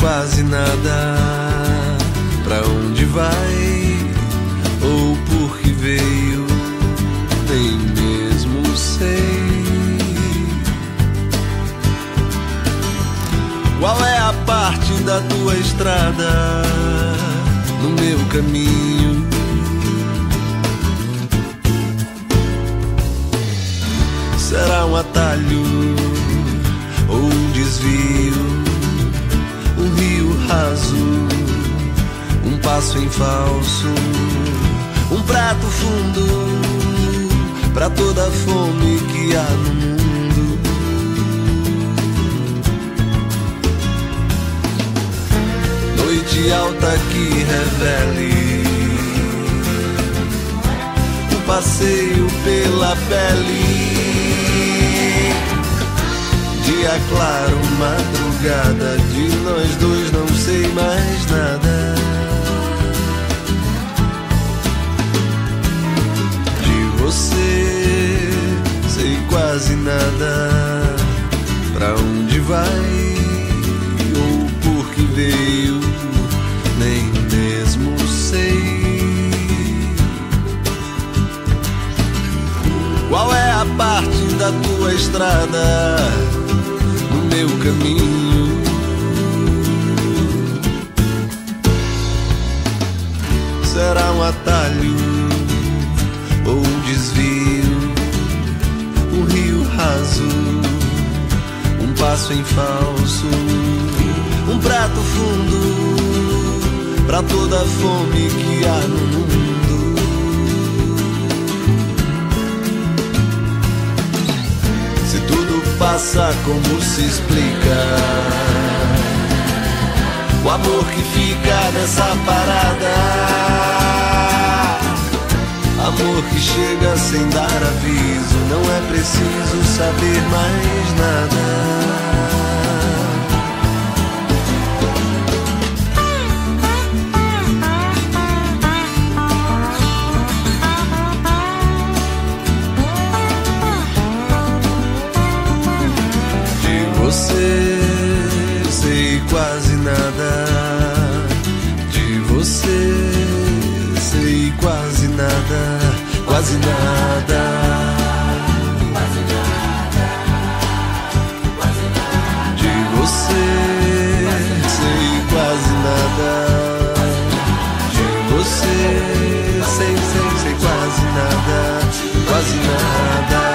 quase nada. Pra onde vai ou por que veio, nem mesmo sei. Qual é a parte da tua estrada no meu caminho? Será um atalho ou um desvio? Passo em falso, um prato fundo pra toda a fome que há no mundo. Noite alta que revele um passeio pela pele. Dia claro, madrugada, de nós dois você sei quase nada. Pra onde vai ou por que veio, nem mesmo sei. Qual é a parte da tua estrada no meu caminho? Em falso, um prato fundo pra toda a fome que há no mundo. Se tudo passa, como se explica? O amor que fica nessa parada. Amor que chega sem dar aviso. Não é preciso saber mais nada. você sei quase nada. De você sei quase nada, quase nada. De você sei quase nada. De você sei, sei, sei quase nada, quase nada.